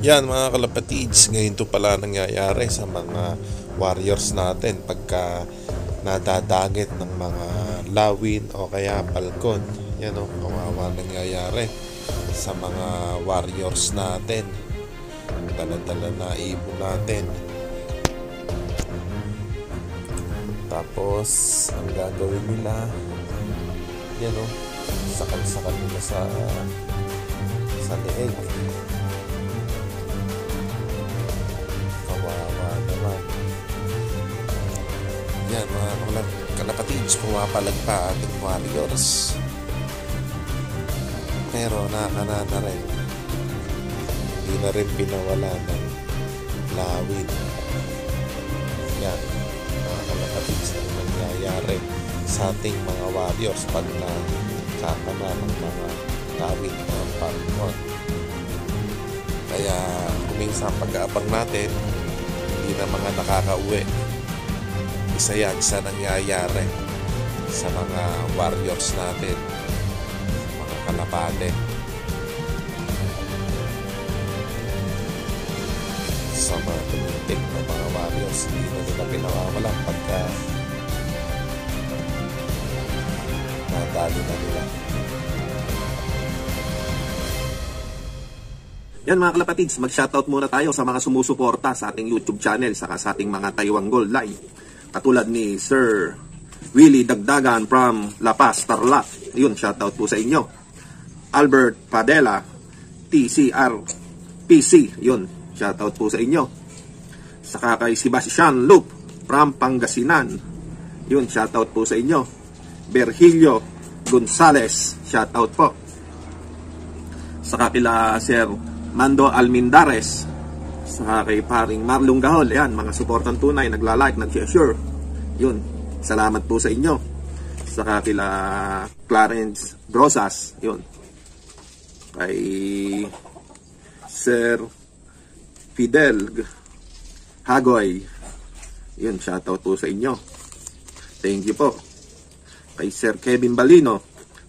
Yan mga kalapatids, ngayon to pala nangyayari sa mga warriors natin pagka nadadagit ng mga lawin o kaya palkon. Yan o, kawawa nangyayari sa mga warriors natin. Dala-dala na ibon natin. Tapos, ang gagawin nila, yan o, sakal-sakal nila sa sa leeg. Kawawa naman. Yan, mga mga kalapatids, pumapalag pa ating warriors. Pero nakakana na rin. Hindi na rin pinawala ng lawin. Yan, mga kalapatids ang nangyayari sa ating mga warriors pag nakakana ng mga lawin ng Panginoon. Kaya kuminsan pag-aabang natin, hindi na mga nakakauwi. Isa yan sa nangyayari sa mga warriors natin, mga kalapate. Sa mga tumitik na mga warriors, hindi na nila pinawawalan pagka nadali na nila. Yan mga kalapatids, mag-shoutout muna tayo sa mga sumusuporta sa ating YouTube channel saka sa ating mga Taiwan Gold Live. Katulad ni Sir Willie Dagdagan from La Paz, Tarlac. Yun, shoutout po sa inyo. Albert Padela, TCR PC. Yun, shoutout po sa inyo. Saka kay Sebastian Loop from Pangasinan. Yun, shoutout po sa inyo. Virgilio Gonzales, shoutout po. Saka kila Sir Mando Almindares sa kay paring Marlong Gahol yan mga suportang tunay nagla-like nag-share yun salamat po sa inyo saka kila Clarence Brosas yun kay Sir Fidel Hagoy yun shoutout po sa inyo thank you po kay Sir Kevin Balino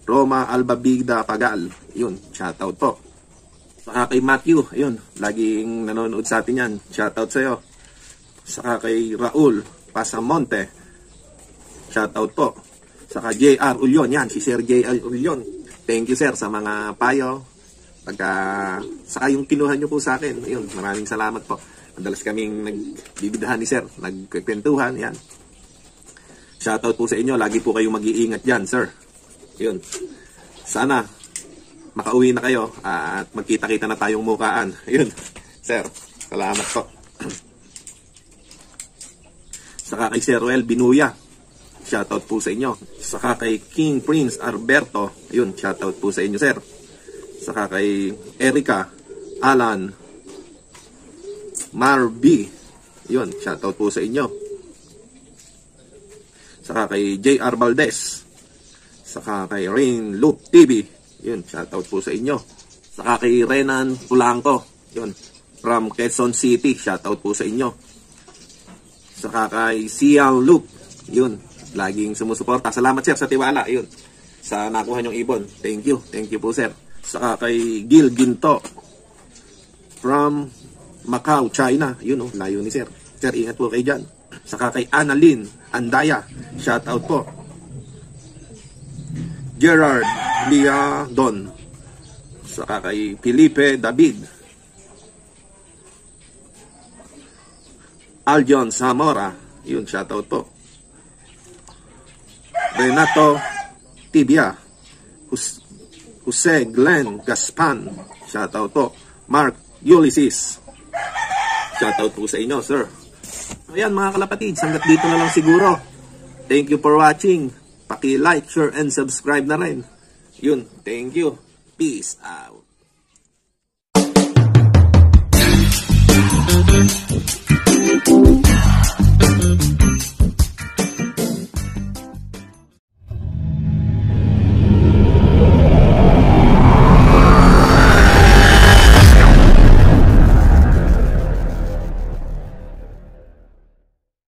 Roma Albabigda Pagal yun shoutout po Saka kay Matthew, ayun, laging nanonood sa atin yan. Shoutout sa'yo. Saka kay Raul Pasamonte, shoutout po. Saka JR Ulyon, yan, si Sir JR Ulyon. Thank you sir sa mga payo. Pagka, saka yung kinuha nyo po sa akin, ayun, maraming salamat po. Madalas kaming nagbibidahan ni sir, nagkwentuhan, yan. Shoutout po sa inyo, lagi po kayong mag-iingat dyan, sir. Yun. Sana, makauwi na kayo at magkita-kita na tayong mukaan. Yun, sir. Salamat po. Saka kay Sir Ruel Binuya. Shoutout po sa inyo. Saka kay King Prince Alberto. Yun, shoutout po sa inyo, sir. Saka kay Erica Alan Marby. Yun, shoutout po sa inyo. Saka kay JR Valdez. Saka kay Rain Loop TV. Yun, shoutout po sa inyo. Saka kay Renan Pulangko. Yun, from Quezon City. Shoutout po sa inyo. Saka kay Siang Loop. Yun, laging sumusuporta. Salamat sir sa tiwala. Yun, sa nakuha nyong ibon. Thank you. Thank you po sir. Saka kay Gil Ginto. From Macau, China. Yun oh, layo ni sir. Sir, ingat po kayo dyan. Saka kay Annalyn Andaya. Shoutout po. Gerard Lia Don. Saka kay Felipe David. Aljon Zamora. Yun, shoutout po. Renato Tibia. Jus- Jose Glenn Gaspan. Shoutout po. Mark Ulysses. Shoutout po sa inyo, sir. Ayan mga kalapatids, hanggat dito na lang siguro. Thank you for watching. Paki-like, share, and subscribe na rin. Yun, thank you. Peace out.